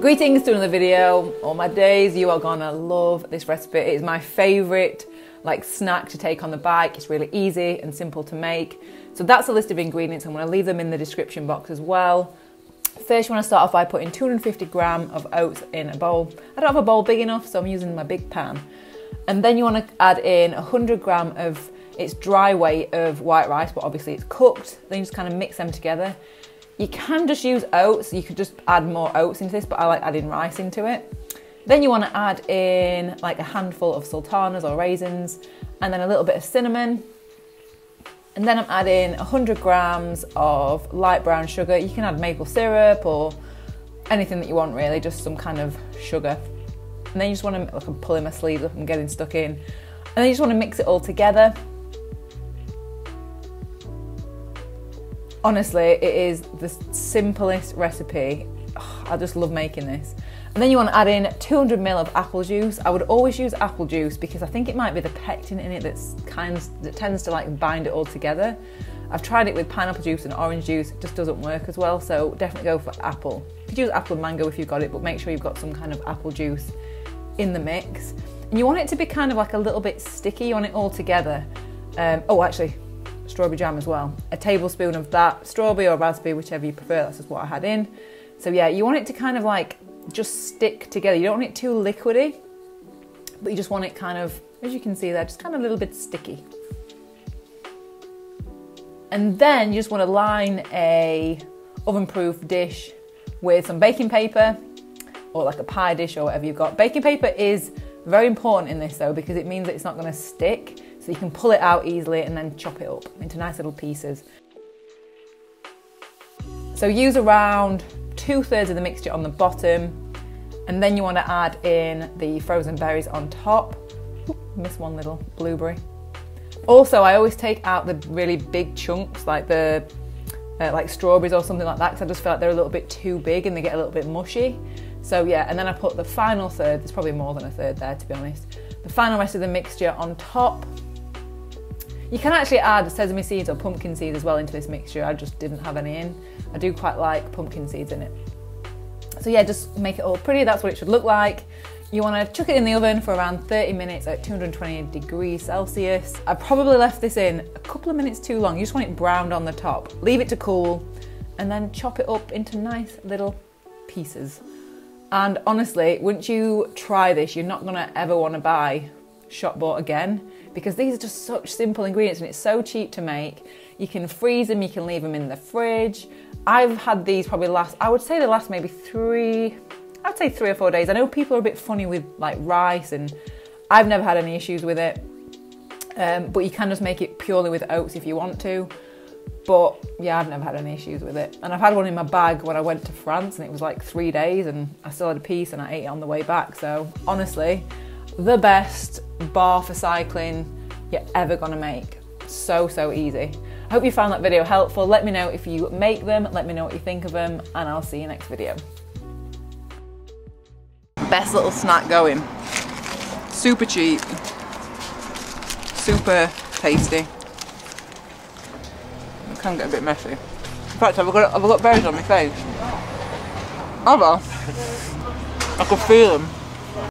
Greetings to another video. All my days, you are gonna love this recipe. It is my favorite like snack to take on the bike. It's really easy and simple to make. So that's a list of ingredients. I'm gonna leave them in the description box as well. First, you wanna start off by putting 250 gram of oats in a bowl. I don't have a bowl big enough, so I'm using my big pan. And then you wanna add in 100 gram of its dry weight of white rice, but obviously it's cooked. Then you just kind of mix them together. You can just use oats, you could just add more oats into this, but I like adding rice into it. Then you want to add in like a handful of sultanas or raisins, and then a little bit of cinnamon. And then I'm adding 100 grams of light brown sugar. You can add maple syrup or anything that you want really, just some kind of sugar. And then you just want to, like I'm pulling my sleeves up and getting stuck in. And then you just want to mix it all together. Honestly, it is the simplest recipe. Oh, I just love making this. And then you want to add in 200 ml of apple juice. I would always use apple juice because I think it might be the pectin in it that's kind of, that tends to like bind it all together. I've tried it with pineapple juice and orange juice, it just doesn't work as well, so definitely go for apple. You could use apple and mango if you've got it, but make sure you've got some kind of apple juice in the mix. And you want it to be kind of like a little bit sticky, you want it all together. Um, oh, actually, strawberry jam as well. A tablespoon of that, strawberry or raspberry, whichever you prefer, that's just what I had in. So yeah, you want it to kind of like just stick together. You don't want it too liquidy, but you just want it kind of, as you can see there, just kind of a little bit sticky. And then you just want to line a oven-proof dish with some baking paper or like a pie dish or whatever you've got. Baking paper is very important in this though because it means that it's not going to stick so you can pull it out easily and then chop it up into nice little pieces. So use around two thirds of the mixture on the bottom and then you want to add in the frozen berries on top. Miss one little blueberry. Also, I always take out the really big chunks like the uh, like strawberries or something like that because I just feel like they're a little bit too big and they get a little bit mushy. So yeah, and then I put the final third, there's probably more than a third there to be honest, the final rest of the mixture on top you can actually add sesame seeds or pumpkin seeds as well into this mixture. I just didn't have any in. I do quite like pumpkin seeds in it. So yeah, just make it all pretty. That's what it should look like. You want to chuck it in the oven for around 30 minutes at 220 degrees Celsius. I probably left this in a couple of minutes too long. You just want it browned on the top. Leave it to cool and then chop it up into nice little pieces. And honestly, once you try this, you're not gonna ever wanna buy shop bought again because these are just such simple ingredients and it's so cheap to make. You can freeze them, you can leave them in the fridge. I've had these probably last, I would say they last maybe three, I'd say three or four days. I know people are a bit funny with like rice and I've never had any issues with it. Um, but you can just make it purely with oats if you want to. But yeah, I've never had any issues with it. And I've had one in my bag when I went to France and it was like three days and I still had a piece and I ate it on the way back. So honestly, the best bar for cycling you're ever gonna make. So, so easy. I hope you found that video helpful. Let me know if you make them, let me know what you think of them, and I'll see you next video. Best little snack going. Super cheap. Super tasty. Can get a bit messy. In fact, have I got, have I got berries on my face? Have I? I can feel them.